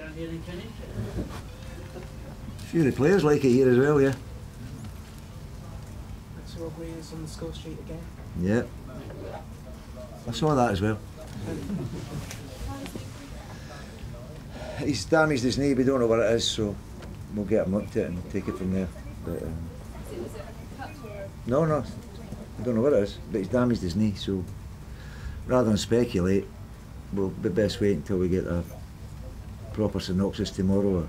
down here then, Kenny? A few of the players like it here as well, yeah. That's Rob Williams on the score sheet again. Yeah. I saw that as well. He's damaged his knee, we don't know what it is, so we'll get him looked at and take it from there. But, um, no, no, I don't know what it is, but he's damaged his knee, so rather than speculate, we'll be best wait until we get a proper synopsis tomorrow.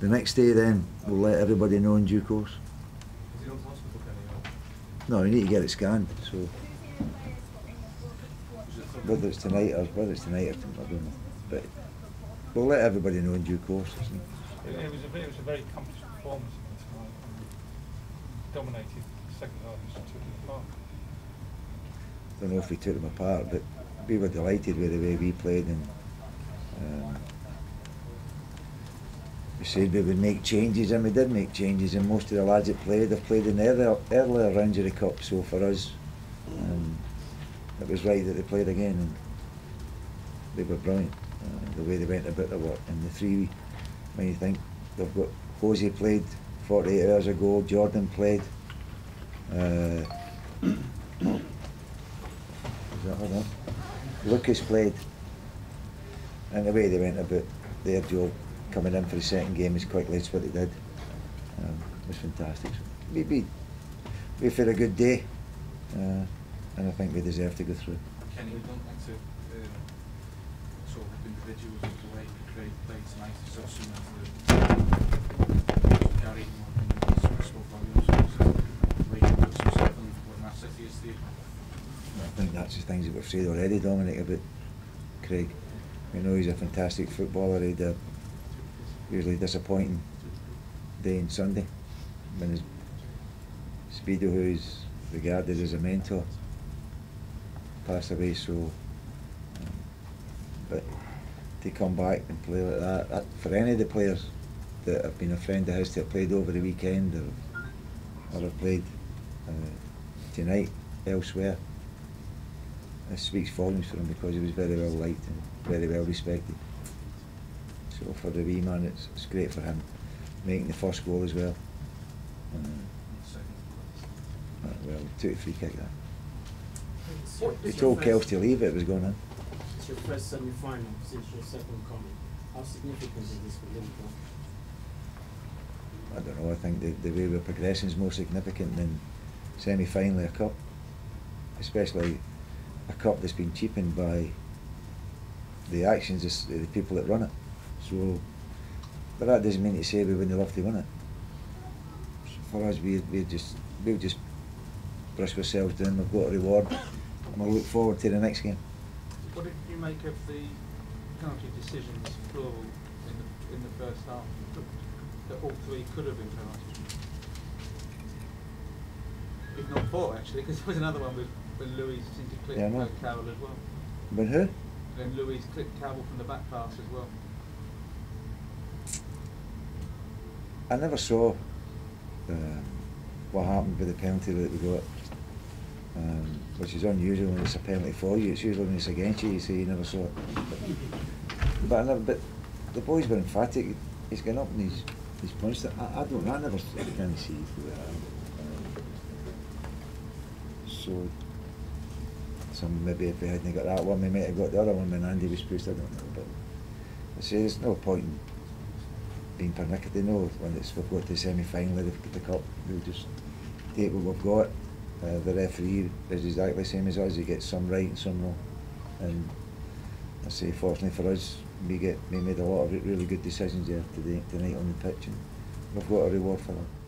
The next day, then we'll let everybody know in due course. Is he on hospital, Kenny? No, we need to get it scanned, so Or is it something- whether it's tonight or whether it's tonight or tomorrow, I don't know. But we'll let everybody know in due course. Isn't it? It, was a it was a very accomplished performance tonight. Dominated the second half, took it apart. don't know if we took them apart, but we were delighted with the way we played and um, we said we would make changes and we did make changes and most of the lads that played have played in the earlier, earlier rounds of the cup so for us um, it was right that they played again and they were brilliant. Uh, the way they went about their work and the three when you think they've got Jose played 48 hours ago Jordan played uh? Lucas played. And the way they went about their job coming in for the second game as quickly as what they did um, was fantastic. So we, we, we've had a good day uh, and I think we deserve to go through. Kenny, we don't want to um, sort of individuals as the way Craig played tonight. It's so similar to the Gary more than his sort of volumes. So the way he puts himself in what an asset he is to you. I think that's the things that we've said already, Dominic, about Craig. We know he's a fantastic footballer. He had a usually disappointing day on Sunday when his Speedo, who is regarded as a mentor, passed away. So, um, but to come back and play like that, that, for any of the players that have been a friend of his to have played over the weekend or, or have played uh, tonight elsewhere, it speaks volumes for him because he was very well liked and very well respected. So for the wee man, it's, it's great for him making the first goal as well. Uh, uh, well, took a free kick. It's He told Kels to leave it, it was going in. It's your first semi-final since your second coming. How significant is this for Liverpool? I don't know, I think the, the way we're progressing is more significant than semi-final of a cup. Especially a cup that's been cheapened by the actions of the people that run it. So, but that doesn't mean to say we wouldn't love to win it. For us, we we just we'll just brush ourselves down. We've got a reward, and we'll look forward to the next game. What did you make of the penalty decisions, plural, in the, in the first half? That- all three could have been penalties? If not four, actually, because there was another one with, when Luis seemed to clip Yeah, Carroll as well. But who? Then Luis clipped Carroll from the back pass as well. I never saw um, what happened with the penalty that we got, um, which is unusual when it's a penalty for you. It's usually when it's against you, you say you never saw it. But I never, but the boys were emphatic. He's gone up and he's he's punched it. I, I don't. I never didn't see so, some maybe if we hadn't got that one, we might have got the other one when Andy was pushed. I don't know, but I say there's no point in being picnic. you know when it's we've got to semi-final of the cup, we'll just take what we've got. Uh, the referee is exactly the same as us. He gets some right and some wrong. And I say, fortunately for us, we get we made a lot of really good decisions there today, tonight on the pitch, and we've got a reward for that.